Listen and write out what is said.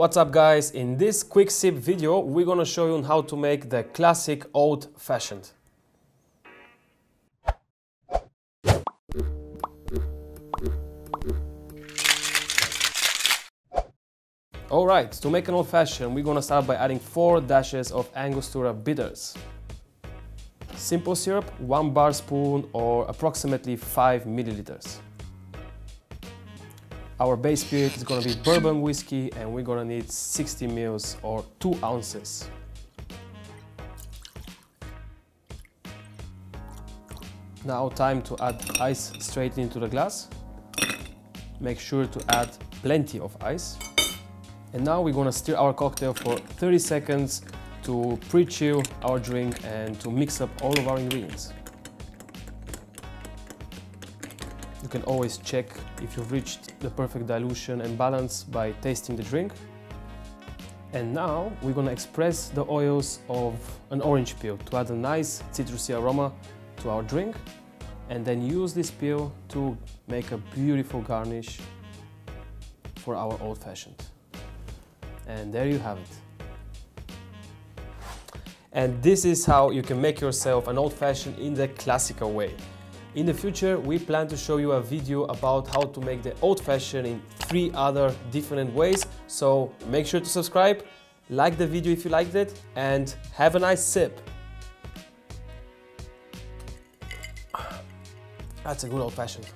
What's up guys, in this quick sip video we're gonna show you how to make the classic old fashioned. Alright, to make an old fashioned we're gonna start by adding 4 dashes of Angostura bitters. Simple syrup, 1 bar spoon or approximately 5 milliliters. Our base spirit is gonna be bourbon whiskey and we're gonna need 60 mils or 2 ounces. Now time to add ice straight into the glass. Make sure to add plenty of ice. And now we're gonna stir our cocktail for 30 seconds to pre-chill our drink and to mix up all of our ingredients. You can always check if you've reached the perfect dilution and balance by tasting the drink. And now we're gonna express the oils of an orange peel to add a nice citrusy aroma to our drink and then use this peel to make a beautiful garnish for our old-fashioned. And there you have it. And this is how you can make yourself an old-fashioned in the classical way. In the future, we plan to show you a video about how to make the old-fashioned in three other different ways. So make sure to subscribe, like the video if you liked it, and have a nice sip. That's a good old-fashioned.